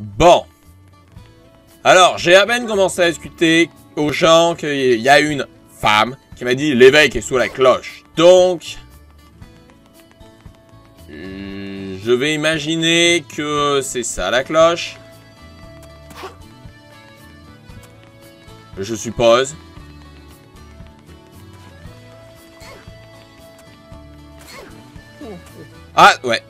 Bon. Alors, j'ai à peine commencé à discuter aux gens qu'il y a une femme qui m'a dit l'évêque est sous la cloche. Donc, je vais imaginer que c'est ça la cloche. Je suppose. Ah, ouais.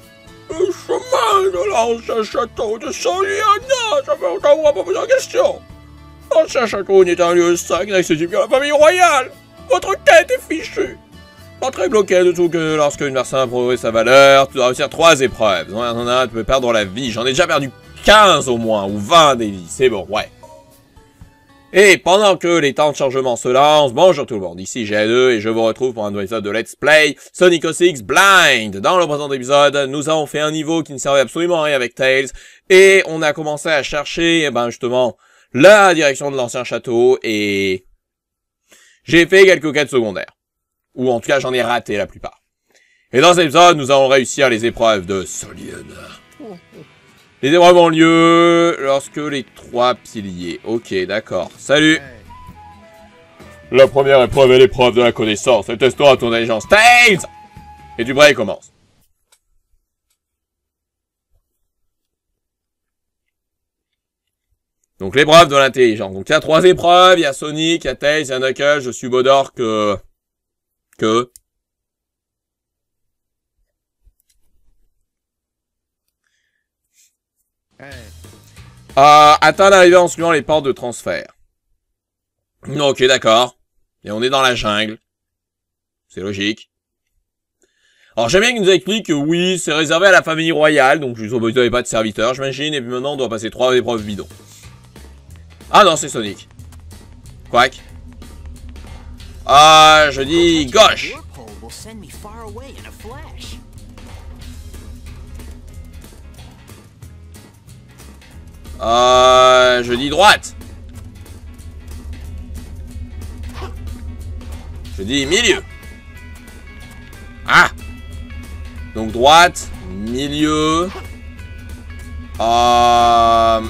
Le chemin de l'ancien château de Soliana, ça fait longtemps qu'on pas la question. L'ancien château n'est un lieu sacré accessible à la famille royale. Votre quête est fichue. L'entrée est bloquée de tout que lorsque une personne a prouvé sa valeur, tu dois réussir trois épreuves. Non, non, non, tu peux perdre la vie. J'en ai déjà perdu 15 au moins, ou 20 des vies. C'est bon, ouais. Et pendant que les temps de chargement se lancent, bonjour tout le monde, ici G2 et je vous retrouve pour un nouvel épisode de Let's Play Sonic 06 Blind. Dans le présent épisode, nous avons fait un niveau qui ne servait absolument à rien avec Tails et on a commencé à chercher, eh ben justement, la direction de l'ancien château et j'ai fait quelques quêtes secondaires. Ou en tout cas, j'en ai raté la plupart. Et dans cet épisode, nous allons réussir les épreuves de Soliana. Les épreuves ont lieu lorsque les trois piliers. Ok, d'accord. Salut La première épreuve est l'épreuve de la connaissance. Elle testera ton intelligence. Tails Et du break commence. Donc l'épreuve de l'intelligence. Donc il y a trois épreuves. Il y a Sonic, il y a Tails, il y a Knuckles. Je suis Bodor que... Que... Euh, atteindre l'arrivée en suivant les portes de transfert. Ok, d'accord. Et on est dans la jungle. C'est logique. Alors j'aime bien qu'il nous explique que oui, c'est réservé à la famille royale, donc ils n'avaient pas de serviteurs, j'imagine, et puis maintenant on doit passer trois épreuves bidons. Ah non, c'est Sonic. Quack. Ah, je dis gauche. Euh, je dis droite. Je dis milieu. Ah Donc droite, milieu. Euh,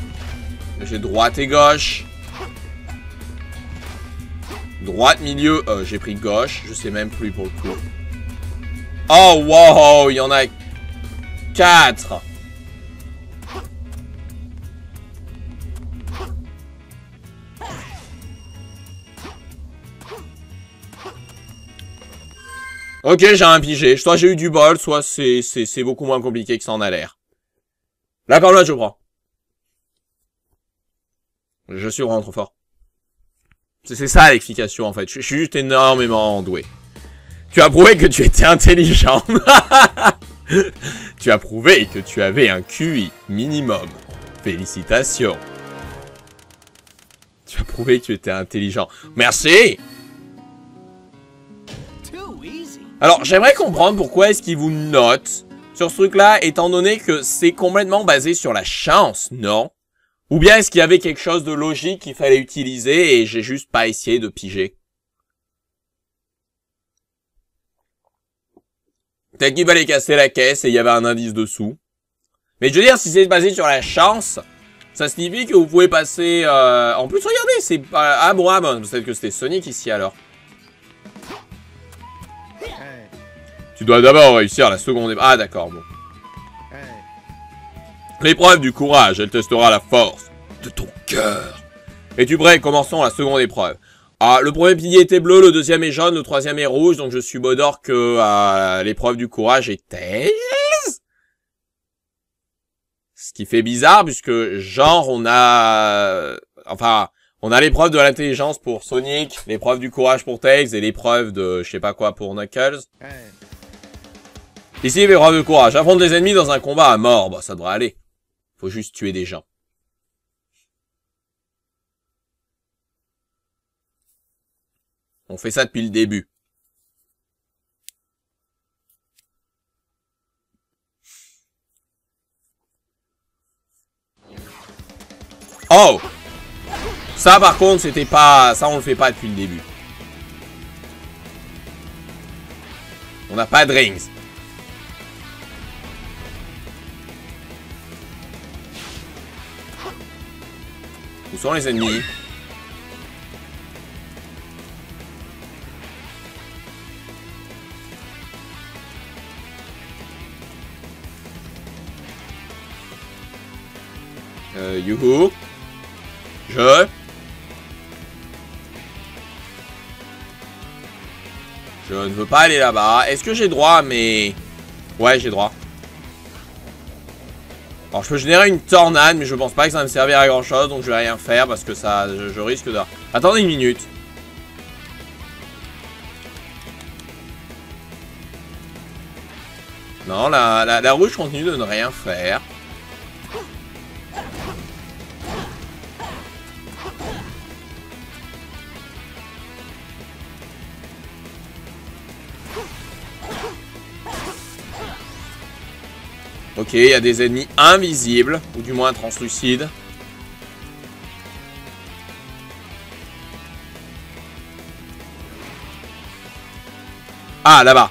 J'ai droite et gauche. Droite, milieu. Euh, J'ai pris gauche. Je sais même plus pour le coup. Oh, wow Il y en a quatre. Ok, j'ai un pigé. Soit j'ai eu du bol, soit c'est beaucoup moins compliqué que ça en a l'air. Comme là, je prends. Je suis vraiment trop fort. C'est ça l'explication, en fait. Je, suis juste énormément doué. Tu as prouvé que tu étais intelligent. tu as prouvé que tu avais un QI minimum. Félicitations. Tu as prouvé que tu étais intelligent. Merci Alors, j'aimerais comprendre pourquoi est-ce qu'il vous note sur ce truc-là, étant donné que c'est complètement basé sur la chance, non? Ou bien est-ce qu'il y avait quelque chose de logique qu'il fallait utiliser et j'ai juste pas essayé de piger? Peut-être qu'il fallait casser la caisse et il y avait un indice dessous. Mais je veux dire, si c'est basé sur la chance, ça signifie que vous pouvez passer... Euh... En plus, regardez, c'est... Ah bon, ah bon, peut-être que c'était Sonic ici alors. Dois d'abord réussir la seconde épreuve. Ah, d'accord, bon. L'épreuve du courage, elle testera la force de ton cœur. Es-tu prêt? Commençons la seconde épreuve. Ah, le premier pilier était bleu, le deuxième est jaune, le troisième est rouge, donc je suis Bodor que euh, l'épreuve du courage est Tails. Ce qui fait bizarre, puisque genre on a... Enfin, on a l'épreuve de l'intelligence pour Sonic, l'épreuve du courage pour Tails et l'épreuve de je sais pas quoi pour Knuckles. Ici, l'épreuve de courage. Affronte des ennemis dans un combat à mort. Bah, ça devrait aller. Faut juste tuer des gens. On fait ça depuis le début. Oh Ça par contre c'était pas... Ça on le fait pas depuis le début. On n'a pas de rings. Sont les ennemis Euh, youhou. Je. Je ne veux pas aller là-bas. Est-ce que j'ai droit mais... Ouais, j'ai droit. Alors, je peux générer une tornade, mais je pense pas que ça va me servir à grand-chose, donc je vais rien faire parce que ça... Je, risque de... Attendez une minute. Non, la, la rouge continue de ne rien faire. Ok, il y a des ennemis invisibles, ou du moins translucides. Ah, là-bas.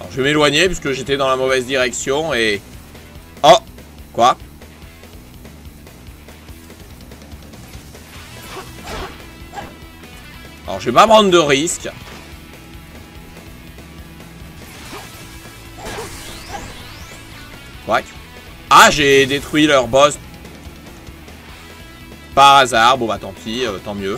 Alors, je vais m'éloigner, puisque j'étais dans la mauvaise direction, et... Oh Quoi? Alors, je vais pas prendre de risques. Ah, j'ai détruit leur boss. Par hasard. Bon, bah tant pis, euh, tant mieux.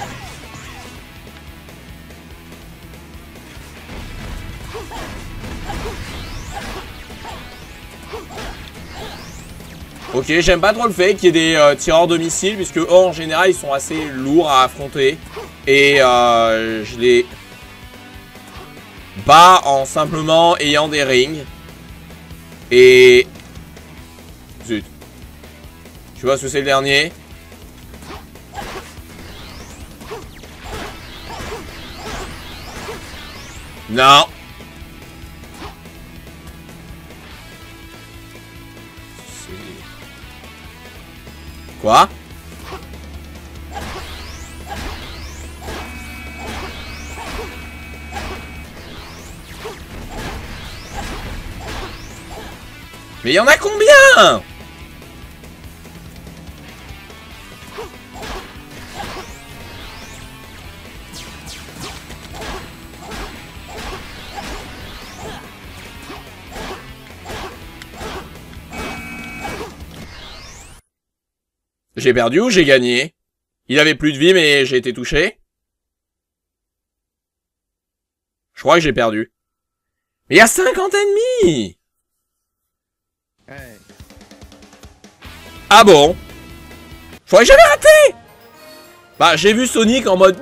Ok, j'aime pas trop le fait qu'il y ait des euh, tireurs de missiles, puisque en général, ils sont assez lourds à affronter. Et euh, je les bats en simplement ayant des rings. Et tu vois ce c'est le dernier Non. Quoi Mais y en a combien? J'ai perdu ou j'ai gagné? Il avait plus de vie mais j'ai été touché. Je crois que j'ai perdu. Mais il y a 50 ennemis Ah bon? Je crois que j'avais raté! Bah j'ai vu Sonic en mode...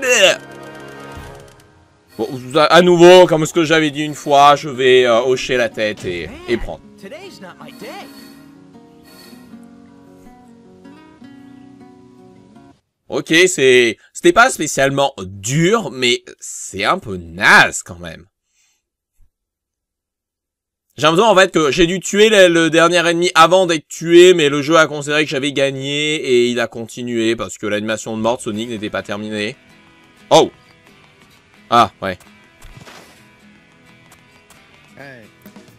Bon, à nouveau, comme ce que j'avais dit une fois, je vais euh, hocher la tête et, et prendre. Ok, c'est... C'était pas spécialement dur, mais c'est un peu naze quand même. J'ai l'impression en fait que j'ai dû tuer le, dernier ennemi avant d'être tué, mais le jeu a considéré que j'avais gagné et il a continué parce que l'animation de mort de Sonic n'était pas terminée. Oh Ah, ouais.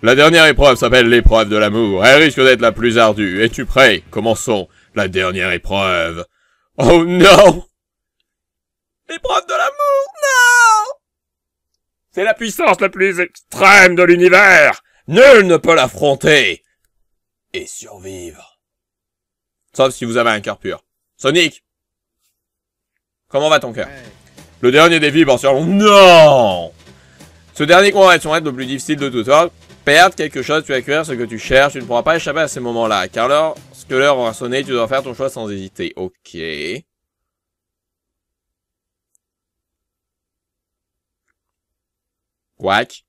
La dernière épreuve s'appelle l'épreuve de l'amour. Elle risque d'être la plus ardue. Es-tu prêt? Commençons la dernière épreuve. Oh non L'épreuve de l'amour, non C'est la puissance la plus extrême de l'univers Nul ne peut l'affronter et survivre. Sauf si vous avez un cœur pur. Sonic Comment va ton cœur? Le dernier défi sur... Non Ce dernier combat est être le plus difficile de tout temps. Perdre quelque chose, tu accueillir ce que tu cherches, tu ne pourras pas échapper à ces moments-là. Car lorsque l'heure aura sonné, tu dois faire ton choix sans hésiter. Ok. Quack.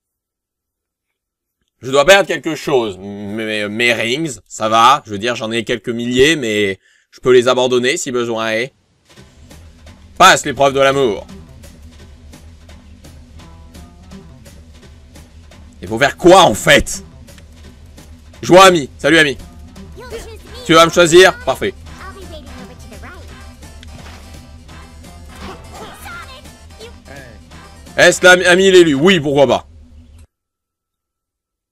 Je dois perdre quelque chose. Mes, mes rings, ça va. Je veux dire, j'en ai quelques milliers, mais je peux les abandonner si besoin est. Passe l'épreuve de l'amour. Il faut faire quoi, en fait? Je vois ami. Salut, ami. Tu vas me choisir Parfait. Est-ce l'ami l'élu Oui, pourquoi pas.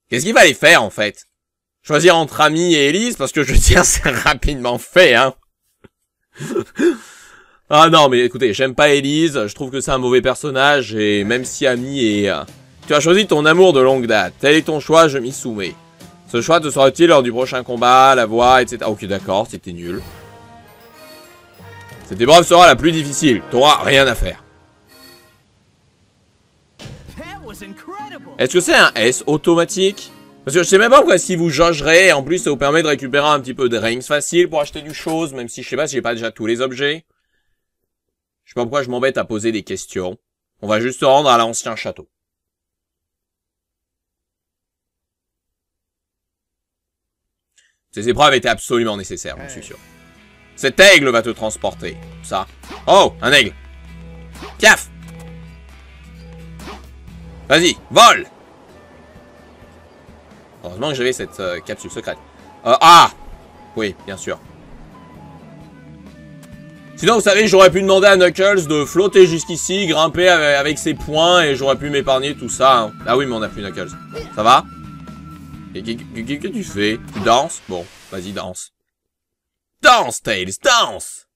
Qu'est-ce qu'il va aller faire, en fait? Choisir entre Ami et Elise, parce que je tiens, c'est rapidement fait, hein. ah non, mais écoutez, j'aime pas Elise, je trouve que c'est un mauvais personnage, et même si Ami est... Euh, tu as choisi ton amour de longue date, tel est ton choix, je m'y soumets. Ce choix te sera utile lors du prochain combat, la voix, etc. Ok, d'accord, c'était nul. Cette épreuve sera la plus difficile, t'auras rien à faire. Est-ce que c'est un S automatique? Parce que je sais même pas pourquoi si vous jaugerez, en plus ça vous permet de récupérer un petit peu de rings facile pour acheter du chose, même si je sais pas si j'ai pas déjà tous les objets. Je sais pas pourquoi je m'embête à poser des questions. On va juste se rendre à l'ancien château. Ces épreuves étaient absolument nécessaires, j'en suis sûr. Cet aigle va te transporter. Ça. Oh, un aigle. Piaf Vas-y, vole Heureusement que j'avais cette euh, capsule secrète. Euh, ah Oui, bien sûr. Sinon, vous savez, j'aurais pu demander à Knuckles de flotter jusqu'ici, grimper avec, ses poings, et j'aurais pu m'épargner tout ça. Hein. Ah oui, mais on a plus Knuckles. Ça va? Qu'est-ce que tu fais? Tu danses? Bon, vas-y, danse. Danse, Tails, danse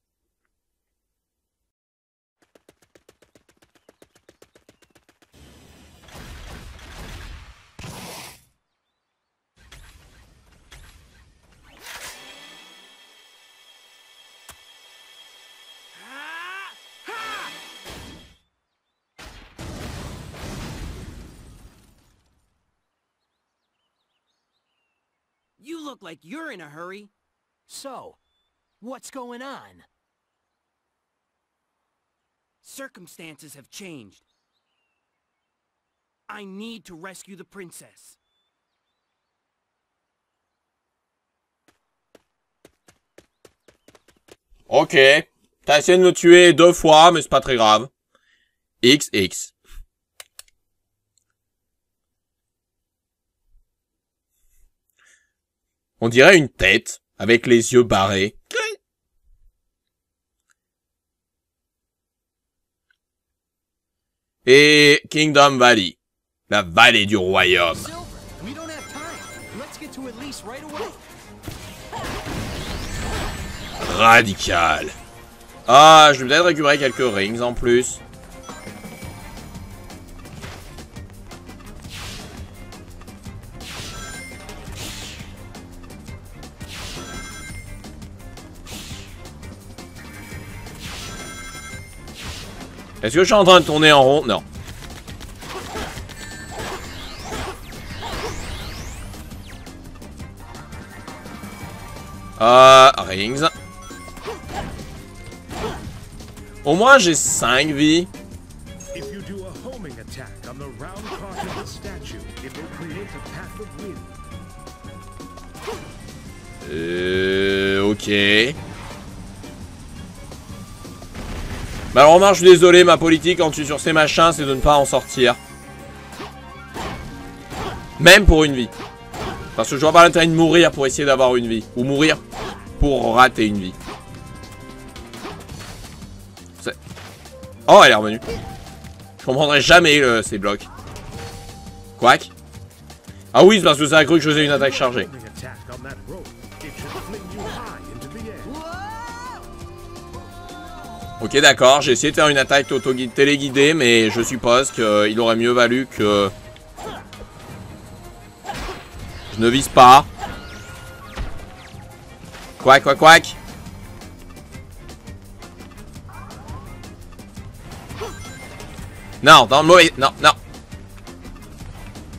look like you're in a hurry. So, what's going on? Circumstances have changed. I need to rescue the princess. Ok. T'as essayé de me tuer deux fois, mais c'est pas très grave. XX. On dirait une tête, avec les yeux barrés. Et Kingdom Valley, la vallée du royaume. Radical. Ah, je vais peut-être récupérer quelques rings en plus. Est-ce que je suis en train de tourner en rond? Non. Euh, rings. Au moins, j'ai 5 vies. Euh, ok. Bah alors je suis désolé, ma politique quand tu es sur ces machins, c'est de ne pas en sortir. Même pour une vie. Parce que je vois pas l'intérêt de mourir pour essayer d'avoir une vie. Ou mourir pour rater une vie. Oh, elle est revenue. Je comprendrai jamais ces blocs. Quack. Ah oui, c'est parce que ça a cru que je faisais une attaque chargée. Ok, d'accord, j'ai essayé de faire une attaque auto téléguidée, mais je suppose qu'il aurait mieux valu que... Je ne vise pas. Quack, quack, quack. Non, dans le mauvais... Non, non.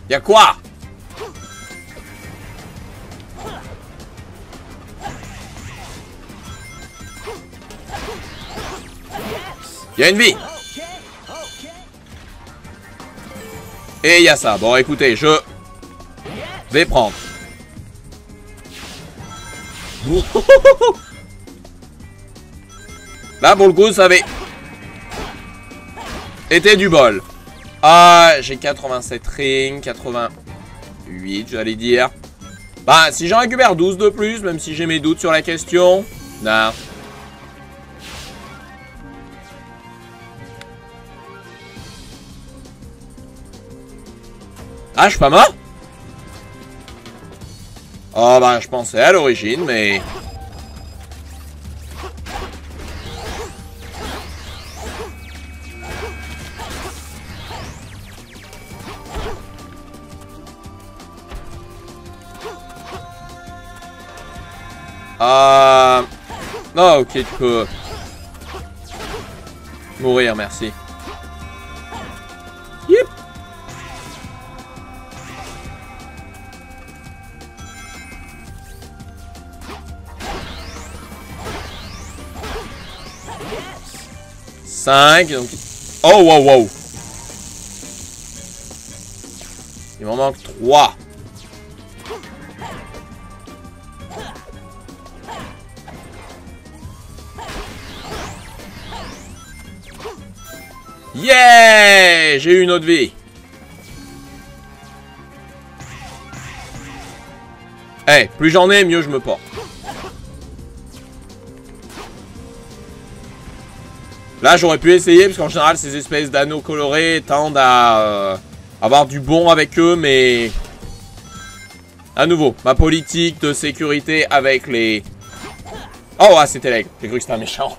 Y'a quoi? Il y a une vie Et il y a ça. Bon, écoutez, je vais prendre. Là, pour le coup, ça avait été du bol. Ah, j'ai 87 rings, 88, j'allais dire. Bah, si j'en récupère 12 de plus, même si j'ai mes doutes sur la question. Non. Ah, je suis pas mort? Oh bah je pensais à l'origine, mais... Euh... Non, ok, tu peux... Mourir, merci. 5. Donc... Oh, wow, wow. Il m'en manque 3. Yeah J'ai eu une autre vie. Eh, hey, plus j'en ai, mieux je me porte. Là, j'aurais pu essayer, parce qu'en général, ces espèces d'anneaux colorés tendent à euh, avoir du bon avec eux, mais... À nouveau, ma politique de sécurité avec les... Oh, ah, c'était l'aigle. J'ai cru que c'était un méchant.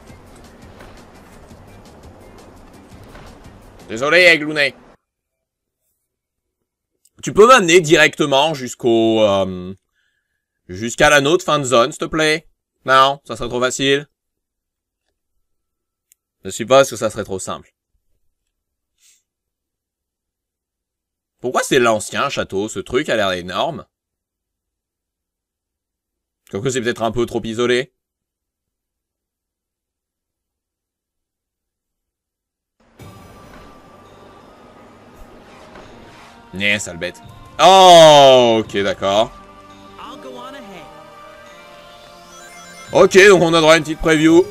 Désolé, Aiglounet. Tu peux m'amener directement jusqu'au... Euh, Jusqu'à l'anneau de fin de zone, s'il te plaît? Non, ça serait trop facile. Je suppose que ça serait trop simple. Pourquoi c'est l'ancien château Ce truc a l'air énorme? Comme que c'est peut-être un peu trop isolé. Né, sale bête. Oh, ok, d'accord. Ok, donc on a droit à une petite preview.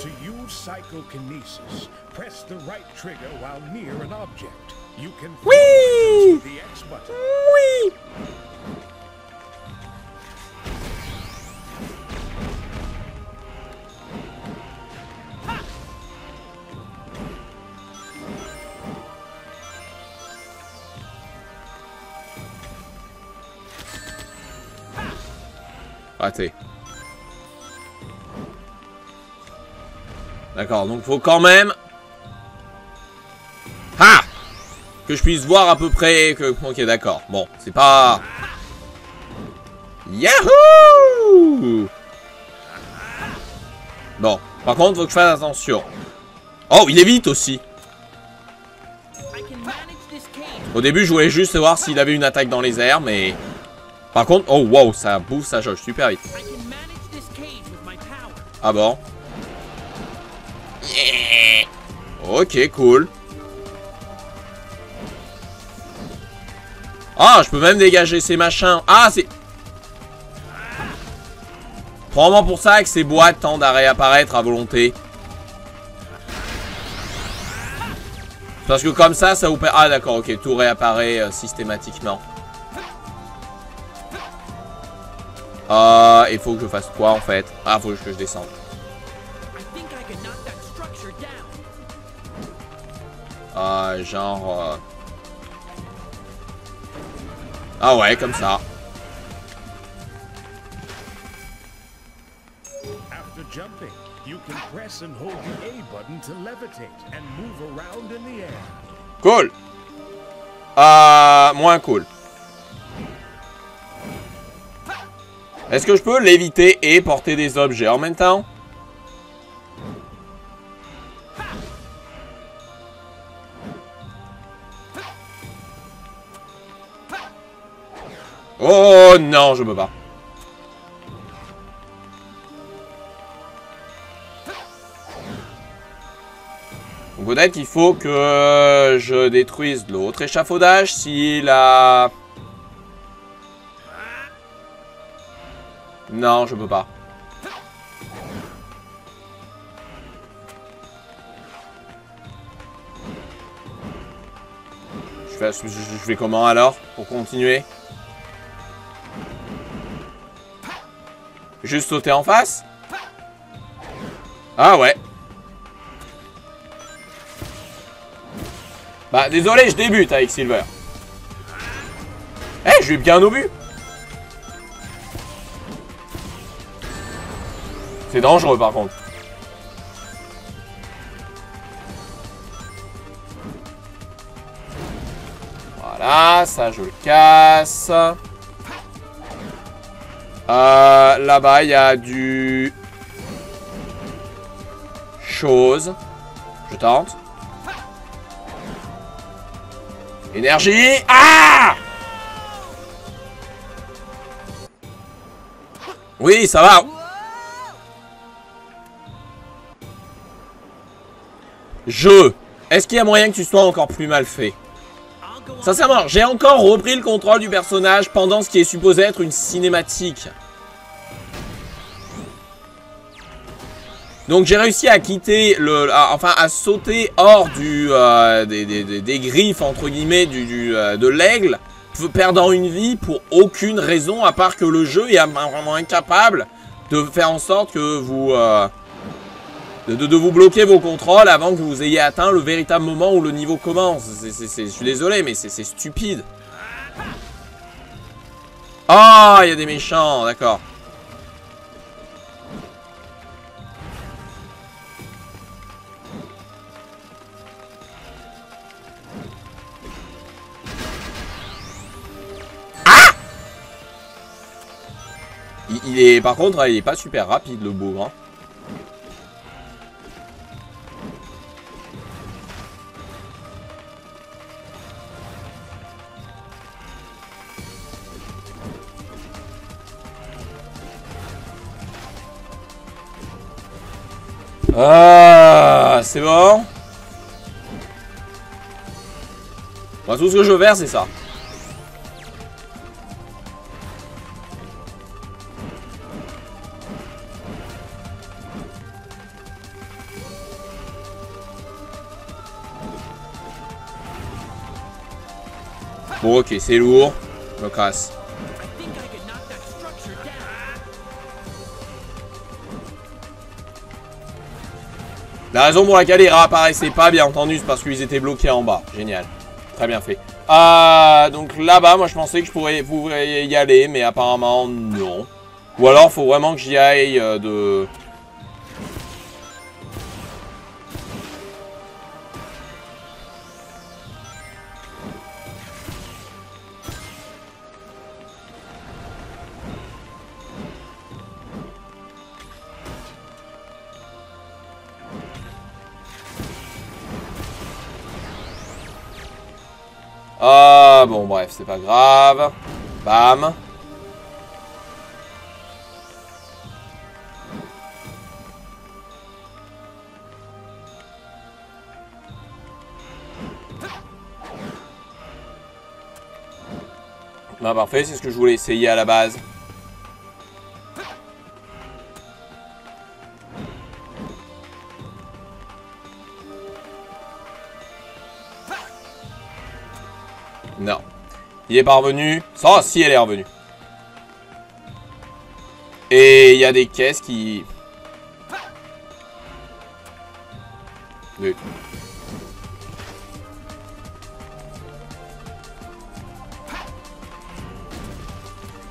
To use psychokinesis, press the right trigger while near an object. You can Whee! the X button. Oui Raté. D'accord, donc faut quand même... Ah Que je puisse voir à peu près que... Ok, d'accord. Bon, c'est pas... Yahoo Bon, par contre, faut que je fasse attention. Oh, il est vite aussi. Au début, je voulais juste voir s'il avait une attaque dans les airs, mais... Par contre... Oh, wow, ça bouffe sa jauge super vite. I can Ok, cool. Ah, je peux même dégager ces machins. Ah, c'est... Probablement pour ça que ces boîtes tendent à réapparaître à volonté. Parce que comme ça, ça vous. Ah d'accord, ok, tout réapparaît euh, systématiquement. Euh, il faut que je fasse quoi en fait? Ah, faut que je descende. Ah, genre... euh, Ah ouais, comme ça. After jumping, you can press and hold the A button to levitate and move around in the air. Cool. Euh, moins cool. Est-ce que je peux l'éviter et porter des objets en même temps? Oh non, je peux pas. Donc peut-être qu'il faut que je détruise l'autre échafaudage s'il a... Non, je peux pas. Je fais comment alors pour continuer? Juste sauter en face Ah ouais. Bah désolé, je débute avec Silver. Eh, je vais bien au but. C'est dangereux par contre. Voilà, ça je le casse. Euh, Là-bas, il y a du... Chose. Je tente. Énergie. Ah Oui, ça va. Je. Est-ce qu'il y a moyen que tu sois encore plus mal fait? Sincèrement, j'ai encore repris le contrôle du personnage pendant ce qui est supposé être une cinématique. Donc j'ai réussi à quitter le, enfin à sauter hors du euh, des, des- des- griffes entre guillemets du, euh, de l'aigle, perdant une vie pour aucune raison à part que le jeu est vraiment incapable de faire en sorte que vous euh, de, vous bloquer vos contrôles avant que vous ayez atteint le véritable moment où le niveau commence. Je suis désolé, mais c'est stupide. Ah, il y a des méchants, d'accord. Il, il est, par contre, il est pas super rapide le bougre. hein. C'est bon. Moi, tout ce que je veux faire, c'est ça. Bon, ok, c'est lourd. Je casse. La raison pour laquelle ils réapparaissaient pas, bien entendu, c'est parce qu'ils étaient bloqués en bas. Génial. Très bien fait. Euh, donc là-bas, moi je pensais que je pourrais, y aller, mais apparemment non. Ou alors faut vraiment que j'y aille euh, de... c'est pas grave. Bam. Bah parfait, c'est ce que je voulais essayer à la base. Il est parvenu. Ça, si elle est revenue. Et il y a des caisses qui...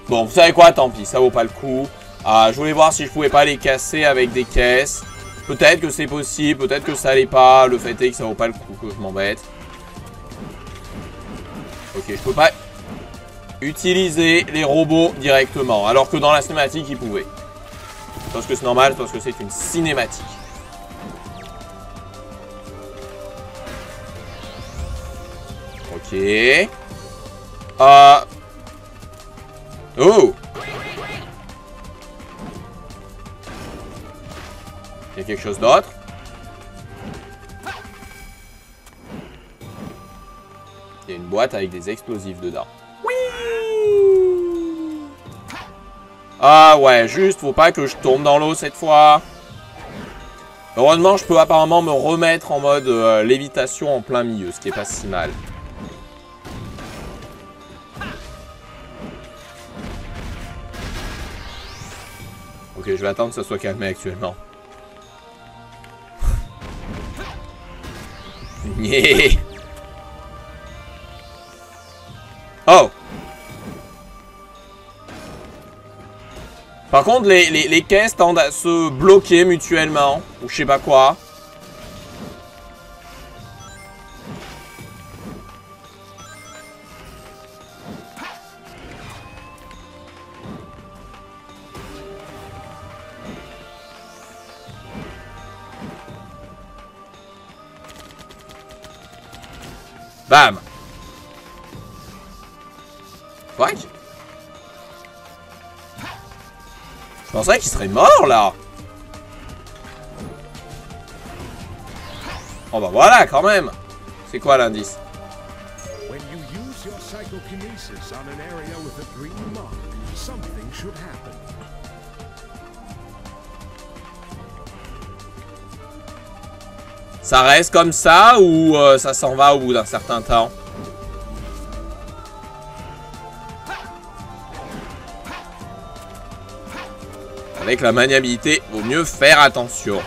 Bon, vous savez quoi, tant pis, ça vaut pas le coup. Ah, je voulais voir si je pouvais pas les casser avec des caisses. Peut-être que c'est possible, peut-être que ça allait pas. Le fait est que ça vaut pas le coup, que je m'embête. Ok, je peux pas utiliser les robots directement, alors que dans la cinématique, ils pouvaient. Parce que c'est normal, parce que c'est une cinématique. Ok. Euh... Oh Il y a quelque chose d'autre? Il y a une boîte avec des explosifs dedans. Ah ouais, juste, faut pas que je tourne dans l'eau cette fois. Heureusement, je peux apparemment me remettre en mode euh, lévitation en plein milieu, ce qui est pas si mal. Ok, je vais attendre que ça soit calmé actuellement. Oh Par contre, les, caisses tendent à se bloquer mutuellement. Ou je sais pas quoi. Bam Je pensais qu'il serait mort, là. Oh bah voilà, quand même. C'est quoi l'indice? When you use your psychokinesis on an area with a green mark, something should happen. Ça reste comme ça ou euh, ça s'en va au bout d'un certain temps? Avec la maniabilité, vaut mieux faire attention.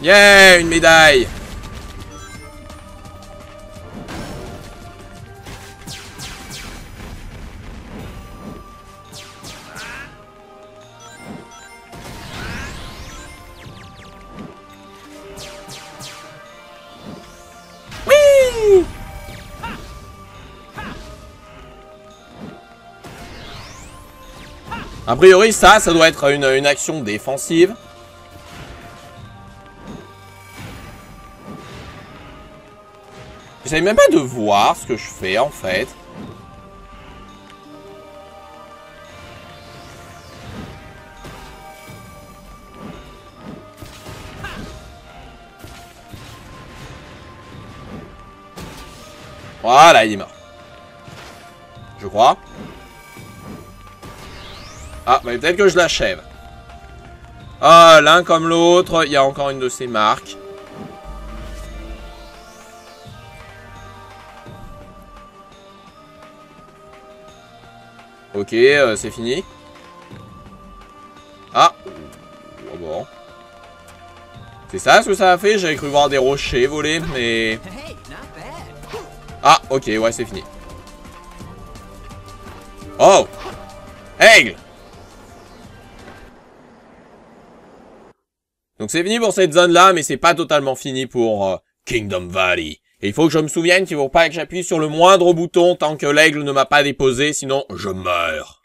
Yeah, une médaille priori, ça, ça doit être une, une action défensive. J'essaie même pas de voir ce que je fais, en fait. Voilà, il est mort. Je crois. Ah, mais peut-être que je l'achève. Ah, l'un comme l'autre, il y a encore une de ces marques. Ok, euh, c'est fini. Ah oh, bon. C'est ça ce que ça a fait? J'avais cru voir des rochers voler, mais... Ah, ok, ouais, c'est fini. Oh Aigle Donc c'est fini pour cette zone-là, mais c'est pas totalement fini pour euh, Kingdom Valley. Et il faut que je me souvienne qu'il faut pas que j'appuie sur le moindre bouton tant que l'aigle ne m'a pas déposé, sinon je meurs.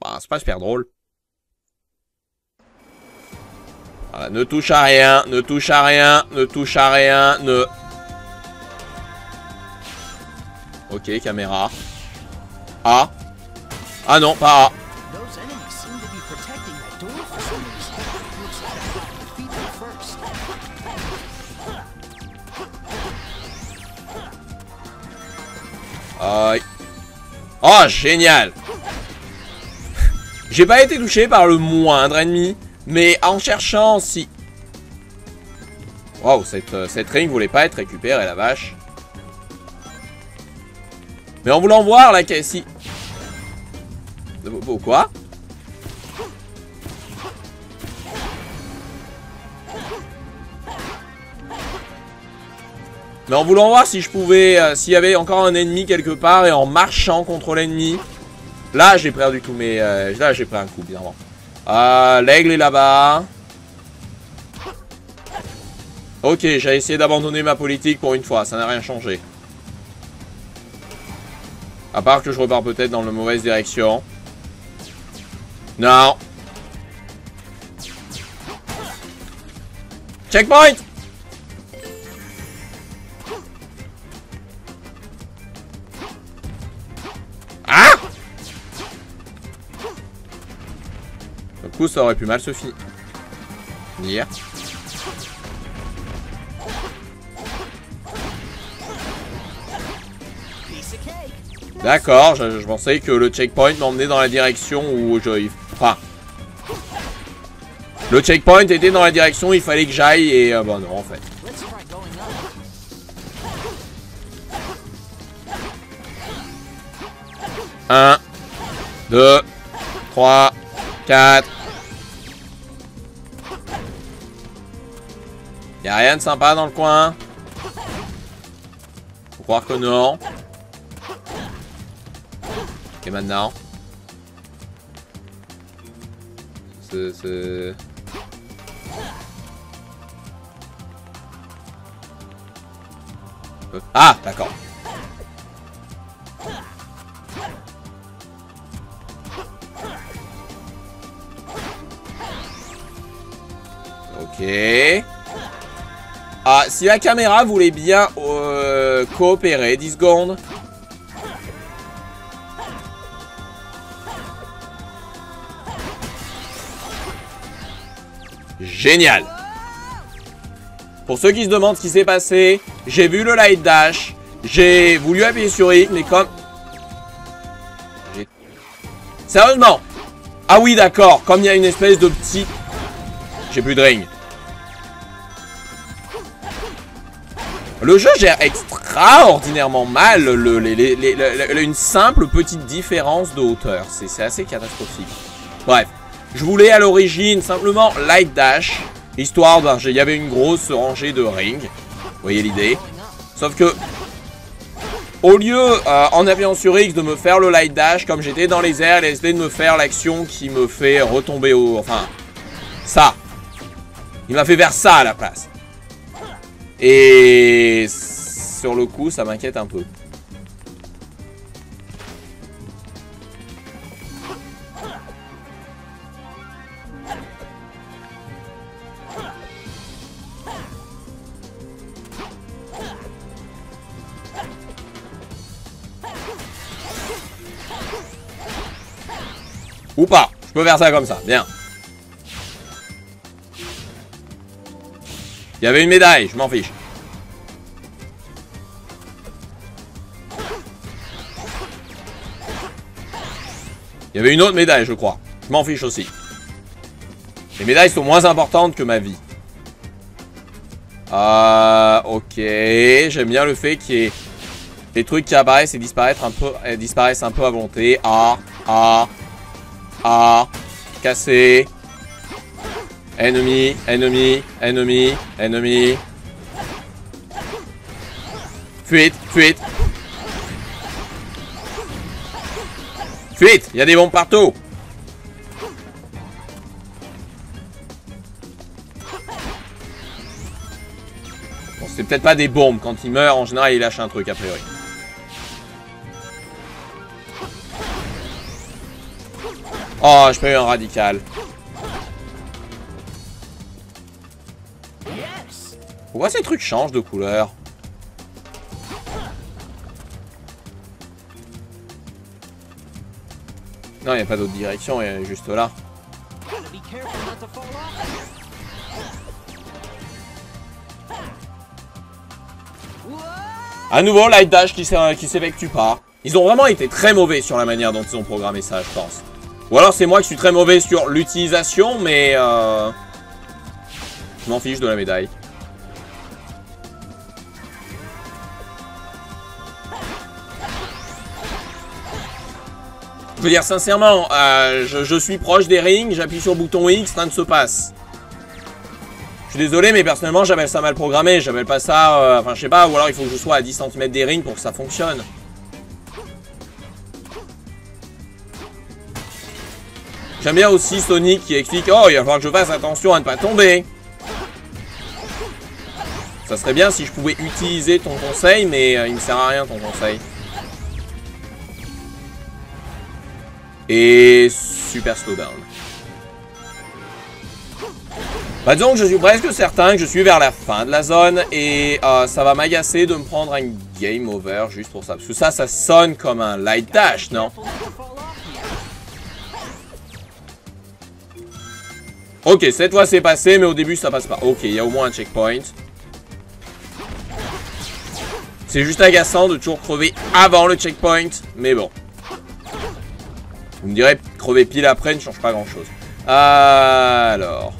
Bah, c'est pas super drôle. Voilà, ne touche à rien, ne touche à rien, ne touche à rien, ne... Ok, caméra. A. Ah non, pas A. Aïe. Oh, génial J'ai pas été touché par le moindre ennemi, mais en cherchant si... Waouh, cette, euh, cette ring voulait pas être récupérée, la vache. Mais en voulant voir, qu'est- si... Quoi? Mais en voulant voir si je pouvais... euh, S'il y avait encore un ennemi quelque part et en marchant contre l'ennemi... Là, j'ai perdu tout, mais... euh, là, j'ai pris un coup, bizarrement. Euh, L'aigle est là-bas. Ok, j'ai essayé d'abandonner ma politique pour une fois, ça n'a rien changé. À part que je repars peut-être dans la mauvaise direction. Non. Checkpoint coup, ça aurait pu mal se finir. D'accord, je, pensais que le checkpoint m'emmenait dans la direction où je... Enfin... Le checkpoint était dans la direction où il fallait que j'aille et... euh, bon non, en fait. 1, 2, 3, 4. Rien de sympa dans le coin Faut croire que non. Et maintenant C'est... Ah, d'accord. Ok. Ah, si la caméra voulait bien euh, coopérer, 10 secondes. Génial Pour ceux qui se demandent ce qui s'est passé, j'ai vu le light dash, j'ai voulu appuyer sur X, mais comme... Sérieusement Ah oui, d'accord, comme il y a une espèce de petit... J'ai plus de ring. Le jeu gère extraordinairement mal une simple petite différence de hauteur. C'est assez catastrophique. Bref, je voulais à l'origine simplement light dash, histoire. Il y avait une grosse rangée de rings. Vous voyez l'idée Sauf que, au lieu, euh, en appuyant sur X, de me faire le light dash, comme j'étais dans les airs, il a décidé de me faire l'action qui me fait retomber au... Enfin, ça. Il m'a fait vers ça à la place. Et sur le coup, ça m'inquiète un peu. Ou pas. Je peux faire ça comme ça. Bien. Il y avait une médaille, je m'en fiche. Il y avait une autre médaille, je crois. Je m'en fiche aussi. Les médailles sont moins importantes que ma vie. Euh, ok. J'aime bien le fait qu'il y ait des trucs qui apparaissent et disparaissent un peu, disparaissent un peu à volonté. A, A, A, cassé, Ennemi, ennemi, ennemi, ennemi. Fuite, fuite. Fuite, il y a des bombes partout. Bon, c'est peut-être pas des bombes. Quand il meurt, en général, il lâche un truc, a priori. Oh, je peux eu un radical. Pourquoi ces trucs changent de couleur Non, il n'y a pas d'autre direction, il est juste là. À nouveau, light dash qui s'effectue pas. Ils ont vraiment été très mauvais sur la manière dont ils ont programmé ça, je pense. Ou alors c'est moi qui suis très mauvais sur l'utilisation, mais... Euh... Je m'en fiche de la médaille. Je veux dire, sincèrement, euh, je, suis proche des rings, j'appuie sur le bouton X, rien ne se passe. Je suis désolé, mais personnellement, j'appelle ça mal programmé. J'appelle pas ça... Euh, enfin, je sais pas, ou alors il faut que je sois à 10 cm des rings pour que ça fonctionne. J'aime bien aussi Sonic qui explique « Oh, il va falloir que je fasse attention à ne pas tomber !» Ça serait bien si je pouvais utiliser ton conseil, mais euh, il ne sert à rien ton conseil. Et super slowdown. Bah disons que je suis presque certain que je suis vers la fin de la zone et euh, ça va m'agacer de me prendre un game over juste pour ça. Parce que ça, ça sonne comme un light dash, non? Ok, cette fois c'est passé, mais au début ça passe pas. Ok, il y a au moins un checkpoint. C'est juste agaçant de toujours crever avant le checkpoint, mais bon. Vous me direz, crever pile après ne change pas grand chose. Alors.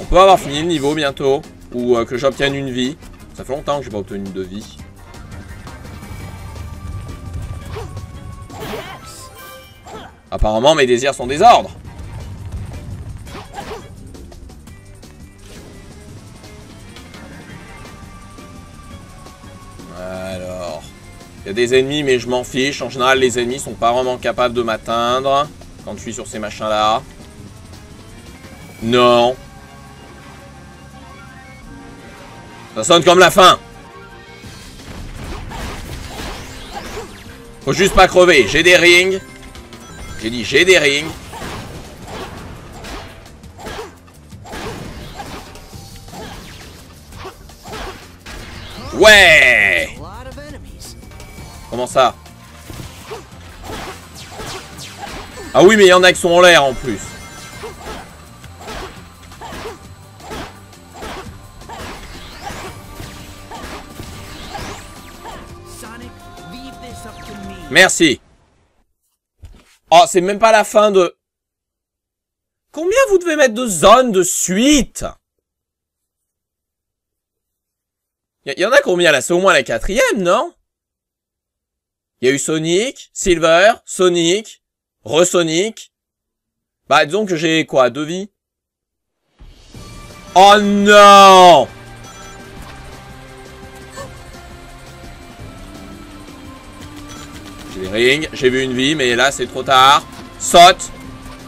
On peut avoir fini le niveau bientôt. Ou euh, que j'obtienne une vie. Ça fait longtemps que j'ai pas obtenu de vie. Apparemment, mes désirs sont des ordres. Il y a des ennemis, mais je m'en fiche. En général, les ennemis sont pas vraiment capables de m'atteindre. Quand je suis sur ces machins-là. Non. Ça sonne comme la fin. Faut juste pas crever. J'ai des rings. J'ai dit j'ai des rings. Ouais Comment ça Ah oui, mais il y en a qui sont en l'air en plus. Merci. Oh, c'est même pas la fin de... Combien vous devez mettre de zones de suite Il y, y en a combien là? C'est au moins la quatrième, non? Il y a eu Sonic, Silver, Sonic, Re-Sonic. Bah disons que j'ai quoi Deux vies Oh non J'ai des rings, j'ai vu une vie, mais là c'est trop tard. Saute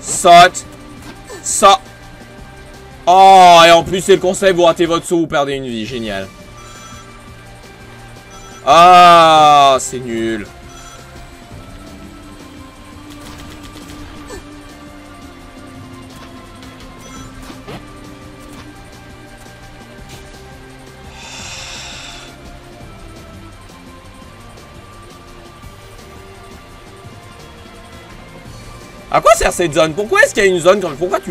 Saute Saute Oh, et en plus c'est le concept, vous ratez votre saut, vous perdez une vie, génial. Ah, c'est nul. À quoi sert cette zone? Pourquoi est-ce qu'il y a une zone comme... Pourquoi tu...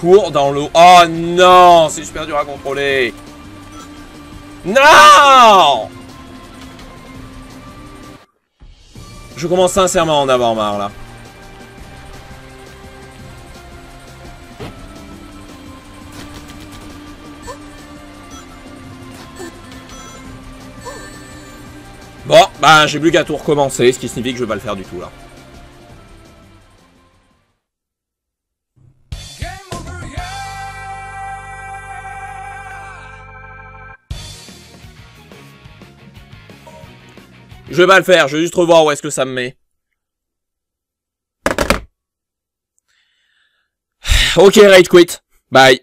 cours dans l'eau? Oh non C'est super dur à contrôler. Non Je commence sincèrement à en avoir marre, là. Bon, bah j'ai plus qu'à tout recommencer, ce qui signifie que je vais pas le faire du tout, là. Je vais pas le faire, je vais juste revoir où est-ce que ça me met. Ok, rage quit. Bye.